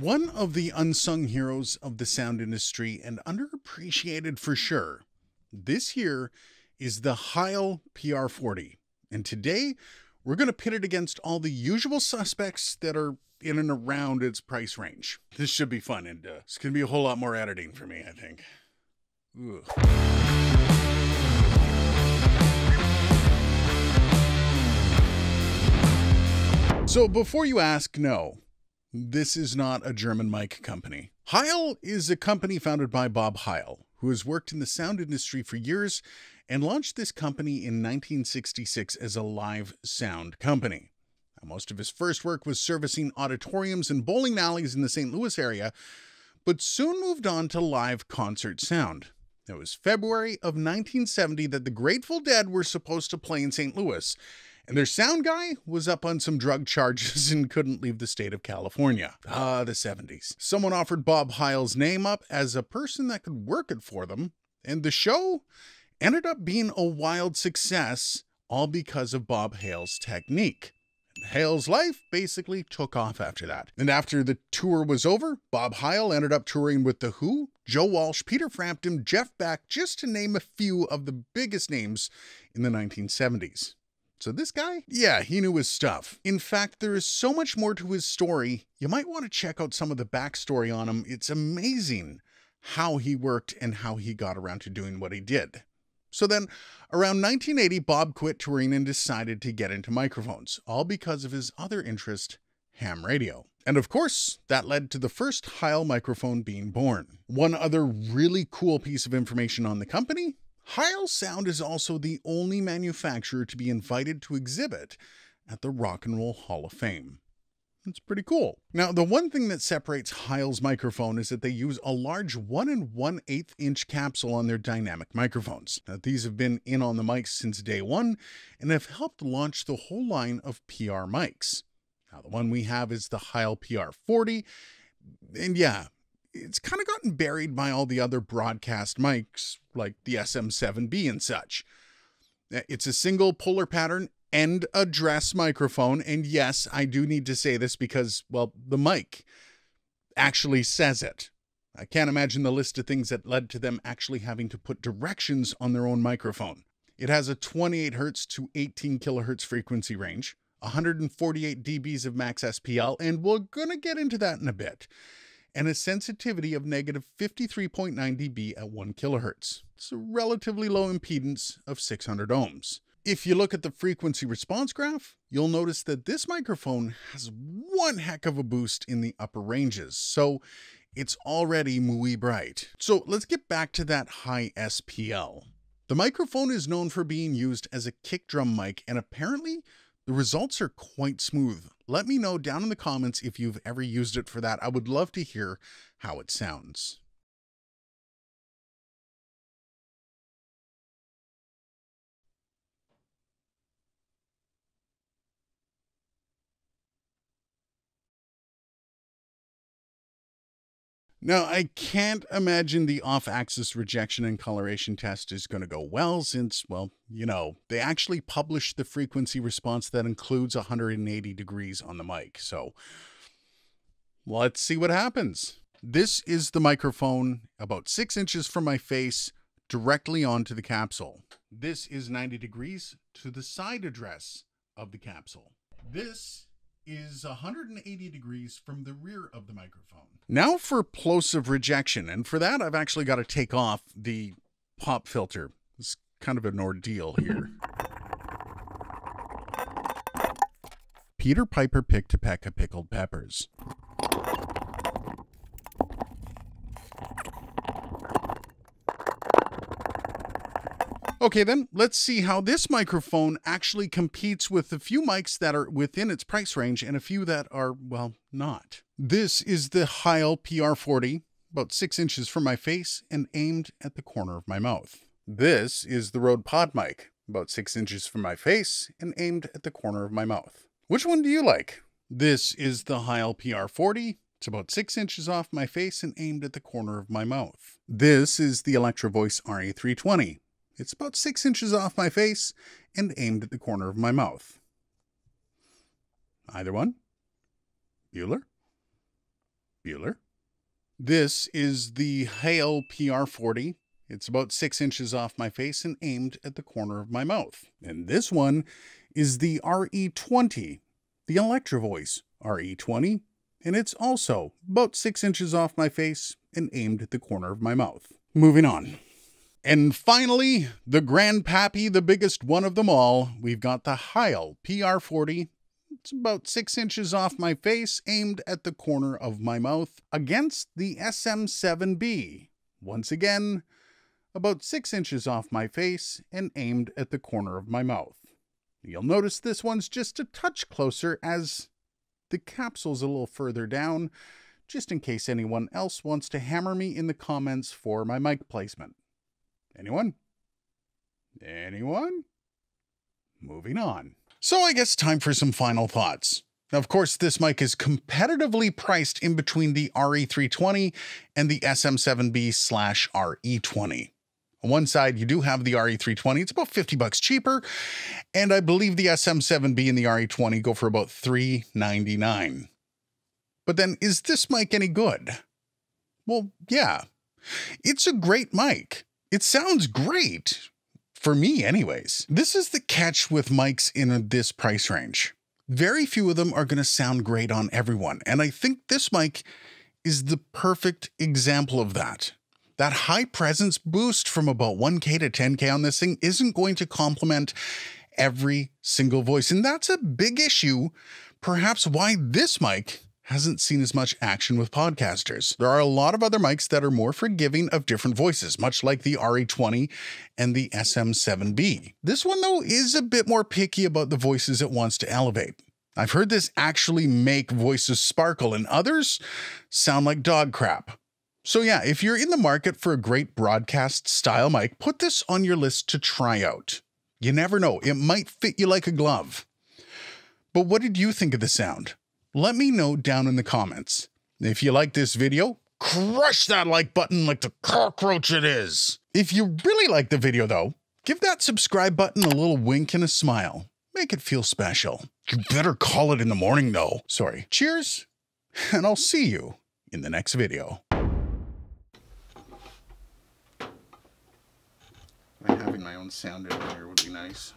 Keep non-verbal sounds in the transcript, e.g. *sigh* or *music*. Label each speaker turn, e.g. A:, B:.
A: One of the unsung heroes of the sound industry and underappreciated for sure. This here is the Heil PR40. And today we're going to pit it against all the usual suspects that are in and around its price range. This should be fun and uh, it's going to be a whole lot more editing for me, I think. So before you ask, no, this is not a German mic company. Heil is a company founded by Bob Heil, who has worked in the sound industry for years and launched this company in 1966 as a live sound company. Now, most of his first work was servicing auditoriums and bowling alleys in the St. Louis area, but soon moved on to live concert sound. It was February of 1970 that the Grateful Dead were supposed to play in St. Louis, and their sound guy was up on some drug *laughs* charges and couldn't leave the state of California. Ah, the 70s. Someone offered Bob Heil's name up as a person that could work it for them, and the show ended up being a wild success, all because of Bob Heil's technique. Heil's life basically took off after that. And after the tour was over, Bob Heil ended up touring with The Who, Joe Walsh, Peter Frampton, Jeff Beck, just to name a few of the biggest names in the 1970s. So this guy, yeah, he knew his stuff. In fact, there is so much more to his story. You might want to check out some of the backstory on him. It's amazing how he worked and how he got around to doing what he did. So then, around 1980, Bob quit touring and decided to get into microphones, all because of his other interest, ham radio. And of course, that led to the first Heil microphone being born. One other really cool piece of information on the company Heil Sound is also the only manufacturer to be invited to exhibit at the Rock and Roll Hall of Fame. It's pretty cool. Now, the one thing that separates Heil's microphone is that they use a large 1 and 1 8 inch capsule on their dynamic microphones. Now, these have been in on the mics since day one and have helped launch the whole line of PR mics. Now, the one we have is the Heil PR40. And yeah, it's kind of gotten buried by all the other broadcast mics like the SM7B and such. Eh, it's a single polar pattern end address microphone. And yes, I do need to say this because, well, the mic actually says it. I can't imagine the list of things that led to them actually having to put directions on their own microphone. It has a 28 hertz to 18 kilohertz frequency range, 148 dBs of max SPL, and we're going to get into that in a bit and a sensitivity of negative 53.9 dB at 1 kHz. It's a relatively low impedance of 600 ohms. If you look at the frequency response graph, you'll notice that this microphone has one heck of a boost in the upper ranges, so it's already muy bright. So let's get back to that high SPL. The microphone is known for being used as a kick drum mic, and apparently the results are quite smooth. Let me know down in the comments if you've ever used it for that. I would love to hear how it sounds. Now, I can't imagine the off axis rejection and coloration test is going to go well since, well, you know, they actually published the frequency response that includes 180 degrees on the mic. So let's see what happens. This is the microphone about six inches from my face directly onto the capsule. This is 90 degrees to the side address of the capsule. This is 180 degrees from the rear of the microphone. Now for plosive rejection, and for that I've actually got to take off the pop filter. It's kind of an ordeal here. Peter Piper picked a peck of pickled peppers. Okay, then let's see how this microphone actually competes with a few mics that are within its price range and a few that are, well, not. This is the Heil PR40, about six inches from my face and aimed at the corner of my mouth. This is the Rode Pod mic, about six inches from my face and aimed at the corner of my mouth. Which one do you like? This is the Heil PR40, it's about six inches off my face and aimed at the corner of my mouth. This is the Electro Voice RE320. It's about six inches off my face and aimed at the corner of my mouth. Either one? Bueller? Bueller. This is the Heil PR40. It's about six inches off my face and aimed at the corner of my mouth. And this one is the RE20, the Electro Voice RE20, and it's also about six inches off my face and aimed at the corner of my mouth. Moving on. And finally, the grandpappy, the biggest one of them all, we've got the Heil PR40. It's about six inches off my face, aimed at the corner of my mouth, against the SM7B. Once again, about six inches off my face and aimed at the corner of my mouth. You'll notice this one's just a touch closer as the capsule's a little further down, just in case anyone else wants to hammer me in the comments for my mic placement. Anyone? Anyone? Moving on. So I guess time for some final thoughts. Now, of course, this mic is competitively priced in between the RE320 and the SM7B slash RE20. On one side, you do have the RE320. It's about 50 bucks cheaper. And I believe the SM7B and the RE20 go for about 399. But then, is this mic any good? Well, yeah. It's a great mic. It sounds great. For me, anyways. This is the catch with mics in this price range. Very few of them are going to sound great on everyone. And I think this mic is the perfect example of that that high presence boost from about 1K to 10K on this thing isn't going to complement every single voice. And that's a big issue, perhaps why this mic hasn't seen as much action with podcasters. There are a lot of other mics that are more forgiving of different voices, much like the RE20 and the SM7B. This one, though, is a bit more picky about the voices it wants to elevate. I've heard this actually make voices sparkle, and others sound like dog crap. So, yeah, if you're in the market for a great broadcast style mic, put this on your list to try out. You never know, it might fit you like a glove. But what did you think of the sound? Let me know down in the comments. If you like this video, crush that like button like the cockroach it is. If you really like the video though, give that subscribe button a little wink and a smile. Make it feel special. You better call it in the morning though. Sorry. Cheers, *laughs* and I'll see you in the next video. having my own sound engineer would be nice.